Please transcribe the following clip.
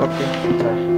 Okay. okay.